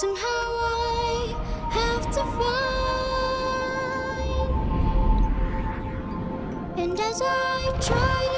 Somehow I have to find. And as I try